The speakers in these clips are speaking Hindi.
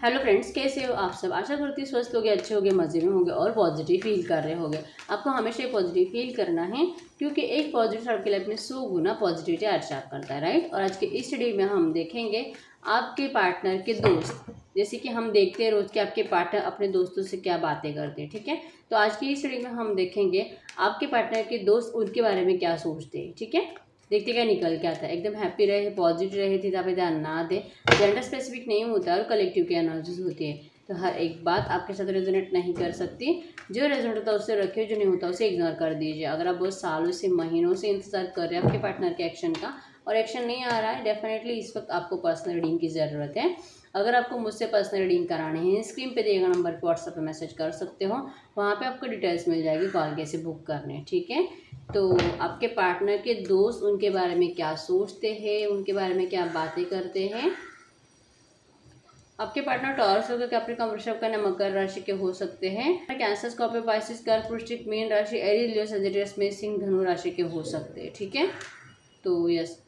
हेलो फ्रेंड्स कैसे हो आप सब? आशा करती स्वस्थ होगे, अच्छे होगे, मज़े में होंगे और पॉजिटिव फील कर रहे होंगे। आपको हमेशा पॉजिटिव फील करना है, क्योंकि एक पॉजिटिव आपके लाइफ में सौ गुना पॉजिटिविटी अट्रैक्ट करता है राइट और आज के इस स्टडी में हम देखेंगे आपके पार्टनर के दोस्त। जैसे कि हम देखते हैं रोज़ के आपके पार्टनर अपने दोस्तों से क्या बातें करते हैं, ठीक है? तो आज की इस स्टडी में हम देखेंगे आपके पार्टनर के दोस्त उनके बारे में क्या सोचते हैं, ठीक है? देखते क्या निकल के आता है। एकदम हैप्पी रहे पॉजिटिव रहे थे पे ध्यान ना दे। जेंडर स्पेसिफिक नहीं होता और कलेक्टिव की एनर्जीज होती है। तो हर एक बात आपके साथ रेजोनेट नहीं कर सकती। जो रेजोनेट होता है उसे रखिए जो नहीं होता उसे इग्नोर कर दीजिए। अगर आप बहुत सालों से, महीनों से इंतज़ार कर रहे हैं आपके पार्टनर के एक्शन का और एक्शन नहीं आ रहा है डेफिनेटली इस वक्त आपको पर्सनल रीडिंग की ज़रूरत है। अगर आपको मुझसे पर्सनल रीडिंग कराने हैं स्क्रीन पे दिएगा नंबर पर व्हाट्सएप पे मैसेज कर सकते हो, वहाँ पे आपको डिटेल्स मिल जाएगी कॉल कैसे बुक करने ठीक है? तो आपके पार्टनर के दोस्त उनके बारे में क्या सोचते हैं, उनके बारे में क्या बातें करते हैं? आपके पार्टनर टॉरस होकर कैप्रिकॉन वृषभ का मकर राशि के हो सकते हैं। कैंसर स्कॉर्पियो पाइसिस कर्क पुष्टिक मीन राशि एरिस लियो सजिटियस में सिंह धनु राशि के हो सकते हैं, ठीक है? तो यस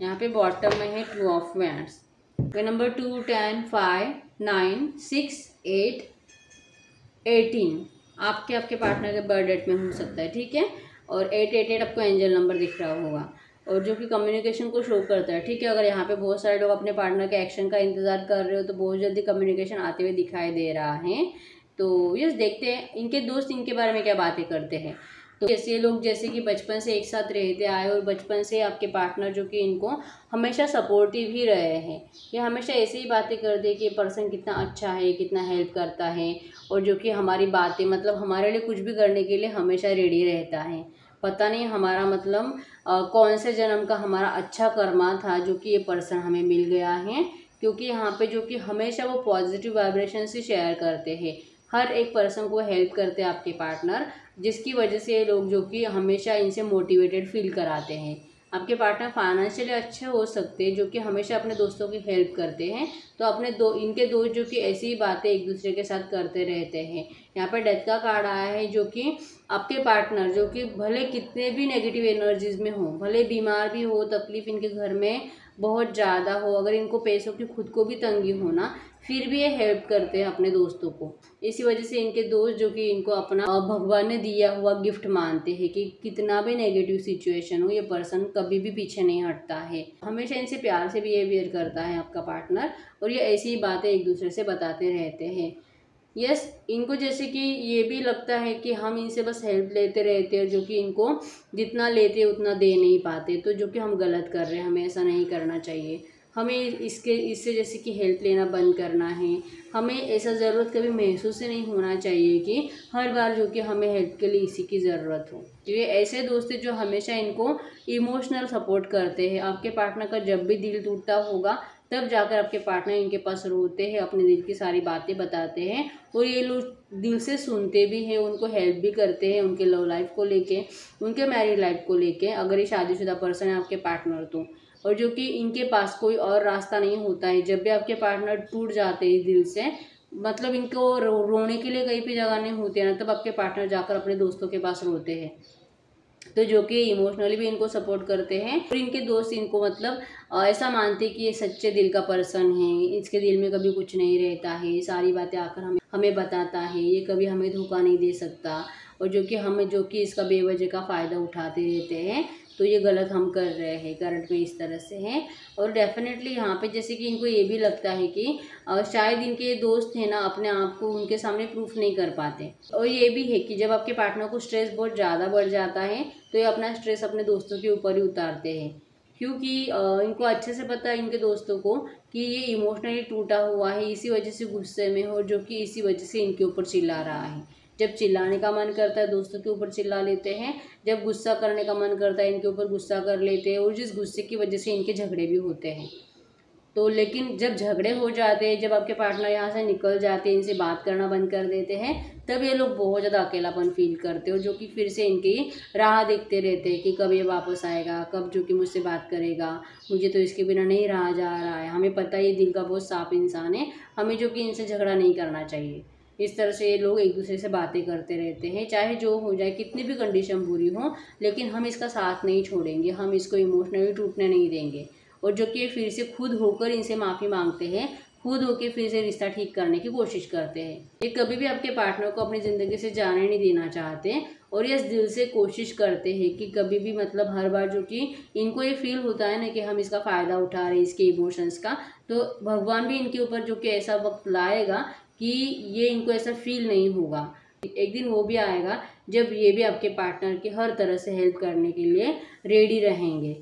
यहाँ पे बॉटम में है two of wands number two ten five nine six eight eighteen आपके आपके पार्टनर के बर्थ डेट में हो सकता है, ठीक है? और एट एट एट आपको एंजल नंबर दिख रहा होगा। और जो कि कम्युनिकेशन को शो करता है, ठीक है? अगर यहाँ पे बहुत सारे लोग अपने पार्टनर के एक्शन का इंतज़ार कर रहे हो तो बहुत जल्दी कम्युनिकेशन आते हुए दिखाई दे रहा है। तो यस देखते हैं, इनके दोस्त इनके बारे में क्या बातें करते हैं। तो जैसे लोग जैसे कि बचपन से एक साथ रहते आए और बचपन से आपके पार्टनर जो कि इनको हमेशा सपोर्टिव ही रहे हैं। ये हमेशा ऐसे ही बातें कर दे कि पर्सन कितना अच्छा है कितना हेल्प करता है और जो कि हमारी बातें मतलब हमारे लिए कुछ भी करने के लिए हमेशा रेडी रहता है। पता नहीं हमारा मतलब आ, कौन से जन्म का हमारा अच्छा कर्मा था जो कि ये पर्सन हमें मिल गया है क्योंकि यहाँ पे जो कि हमेशा वो पॉजिटिव वाइब्रेशन से शेयर करते हैं। हर एक पर्सन को हेल्प करते हैं आपके पार्टनर जिसकी वजह से ये लोग जो कि हमेशा इनसे मोटिवेटेड फील कराते हैं। आपके पार्टनर फाइनेंशियली अच्छे हो सकते हैं, जो कि हमेशा अपने दोस्तों की हेल्प करते हैं। तो अपने दो, इनके दोस्त जो कि ऐसी ही बातें एक दूसरे के साथ करते रहते हैं। यहाँ पर डेथ का कार्ड आया है, जो कि आपके पार्टनर जो कि भले कितने भी नेगेटिव एनर्जीज में हो, भले बीमार भी हो, तकलीफ़ इनके घर में बहुत ज़्यादा हो, अगर इनको पैसों की खुद को भी तंगी हो ना, फिर भी ये हेल्प करते हैं अपने दोस्तों को। इसी वजह से इनके दोस्त जो कि इनको अपना भगवान ने दिया हुआ गिफ्ट मानते हैं कि कितना भी नेगेटिव सिचुएशन हो, ये पर्सन कभी भी पीछे नहीं हटता है। हमेशा इनसे प्यार से बिहेवियर करता है आपका पार्टनर और ये ऐसी ही बातें एक दूसरे से बताते रहते हैं। यस इनको जैसे कि ये भी लगता है कि हम इनसे बस हेल्प लेते रहते हैं जो कि इनको जितना लेते उतना दे नहीं पाते तो जो कि हम गलत कर रहे हैं, हमें ऐसा नहीं करना चाहिए। हमें इसके, इससे जैसे कि हेल्प लेना बंद करना है। हमें ऐसा ज़रूरत कभी महसूस नहीं होना चाहिए कि हर बार जो कि हमें हेल्प के लिए इसी की ज़रूरत हो। ये ऐसे दोस्त हैं जो हमेशा इनको इमोशनल सपोर्ट करते हैं। आपके पार्टनर का जब भी दिल टूटता होगा तब जाकर आपके पार्टनर इनके पास रोते हैं अपने दिल की सारी बातें बताते हैं और ये लोग दिल से सुनते भी हैं उनको हेल्प भी करते हैं उनके लव लाइफ को लेके उनके मैरिड लाइफ को लेके अगर ये शादीशुदा पर्सन है आपके पार्टनर तो। और जो कि इनके पास कोई और रास्ता नहीं होता है जब भी आपके पार्टनर टूट जाते हैं दिल से मतलब इनको रो, रोने के लिए कहीं भी जगह नहीं होती है ना तब आपके पार्टनर जाकर अपने दोस्तों के पास रोते हैं। तो जो कि इमोशनली भी इनको सपोर्ट करते हैं। और इनके दोस्त इनको मतलब ऐसा मानते हैं कि ये सच्चे दिल का पर्सन है। इसके दिल में कभी कुछ नहीं रहता है। सारी बातें आकर हमें हमें बताता है। ये कभी हमें धोखा नहीं दे सकता। और जो कि हमें, जो कि इसका बेवजह का फ़ायदा उठाते रहते हैं। तो ये गलत हम कर रहे हैं, करंट में इस तरह से हैं। और डेफिनेटली यहाँ पे जैसे कि इनको ये भी लगता है कि शायद इनके दोस्त हैं ना, अपने आप को उनके सामने प्रूफ नहीं कर पाते। और ये भी है कि जब आपके पार्टनर को स्ट्रेस बहुत ज़्यादा बढ़ जाता है तो ये अपना स्ट्रेस अपने दोस्तों के ऊपर ही उतारते हैं। क्योंकि इनको अच्छे से पता है इनके दोस्तों को कि ये इमोशनली टूटा हुआ है, इसी वजह से गुस्से में हो, जो कि इसी वजह से इनके ऊपर चिल्ला रहा है। जब चिल्लाने का मन करता है, दोस्तों के ऊपर चिल्ला लेते हैं। जब गुस्सा करने का मन करता है, इनके ऊपर गुस्सा कर लेते हैं और जिस गुस्से की वजह से इनके झगड़े भी होते हैं। तो लेकिन जब झगड़े हो जाते हैं, जब आपके पार्टनर यहाँ से निकल जाते हैं, इनसे बात करना बंद कर देते हैं, तब ये लोग बहुत ज़्यादा अकेलापन फील करते हैं जो कि फिर से इनकी राह देखते रहते हैं कि कब ये वापस आएगा, कब जो कि मुझसे बात करेगा। मुझे तो इसके बिना नहीं रहा जा रहा है। हमें पता है, ये दिल का बहुत साफ़ इंसान है। हमें जो कि इनसे झगड़ा नहीं करना चाहिए। इस तरह से ये लोग एक दूसरे से बातें करते रहते हैं, चाहे जो हो जाए, कितनी भी कंडीशन बुरी हो, लेकिन हम इसका साथ नहीं छोड़ेंगे, हम इसको इमोशनली टूटने नहीं देंगे। और जो कि फिर से खुद होकर इनसे माफ़ी मांगते हैं, खुद होके फिर से रिश्ता ठीक करने की कोशिश करते हैं। ये कभी भी आपके पार्टनर को अपनी ज़िंदगी से जाने नहीं देना चाहते और ये दिल से कोशिश करते हैं कि कभी भी मतलब हर बार जो कि इनको ये फील होता है ना कि हम इसका फ़ायदा उठा रहे हैं, इसके इमोशंस का तो भगवान भी इनके ऊपर जो कि ऐसा वक्त लाएगा कि ये इनको ऐसा फील नहीं होगा। एक दिन वो भी आएगा, जब ये भी आपके पार्टनर के हर तरह से हेल्प करने के लिए रेडी रहेंगे।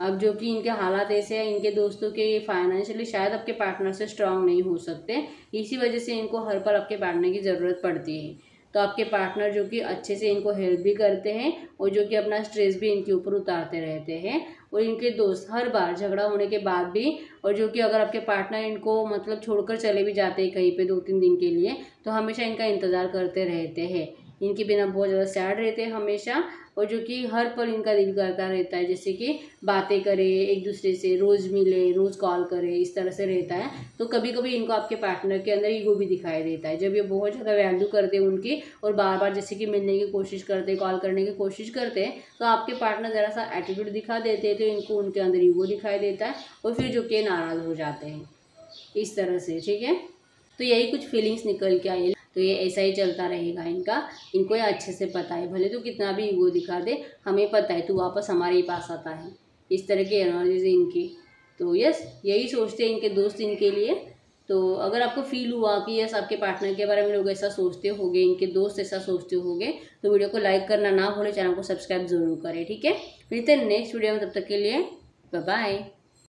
अब जो कि इनके हालात ऐसे हैं, इनके दोस्तों के फाइनेंशियली शायद आपके पार्टनर से स्ट्रांग नहीं हो सकते। इसी वजह से इनको हर पल आपके पार्टनर की ज़रूरत पड़ती है। तो आपके पार्टनर जो कि अच्छे से इनको हेल्प भी करते हैं और जो कि अपना स्ट्रेस भी इनके ऊपर उतारते रहते हैं और इनके दोस्त हर बार झगड़ा होने के बाद भी और जो कि अगर आपके पार्टनर इनको मतलब छोड़कर चले भी जाते हैं कहीं पे दो तीन दिन के लिए तो हमेशा इनका इंतज़ार करते रहते हैं। इनके बिना बहुत ज़्यादा सैड रहते हैं हमेशा और जो कि हर पल इनका दिल करता रहता है, जैसे कि बातें करे, एक दूसरे से रोज़ मिले, रोज़ कॉल करे, इस तरह से रहता है। तो कभी कभी इनको आपके पार्टनर के अंदर ईगो भी दिखाई देता है, जब ये बहुत ज़्यादा वैल्यू करते हैं उनकी और बार बार जैसे कि मिलने की कोशिश करते, कॉल करने की कोशिश करते हैं तो आपके पार्टनर ज़रा सा एटीट्यूड दिखा देते हैं तो इनको उनके अंदर ईगो दिखाई देता है और फिर जो कि नाराज़ हो जाते हैं, इस तरह से, ठीक है? तो यही कुछ फीलिंग्स निकल के आई। तो ये ऐसा ही चलता रहेगा इनका। इनको ये अच्छे से पता है। भले तो कितना भी ईगो दिखा दे, हमें पता है, तू वापस हमारे ही पास आता है। इस तरह की एनर्जीज इनकी। तो यस यही सोचते हैं इनके दोस्त इनके लिए। तो अगर आपको फील हुआ कि यस आपके पार्टनर के बारे में लोग ऐसा सोचते होंगे, इनके दोस्त ऐसा सोचते होंगे तो वीडियो को लाइक करना ना भूले चैनल को सब्सक्राइब ज़रूर करें, ठीक है? मिलते हैं नेक्स्ट वीडियो में, तब तक के लिए बाय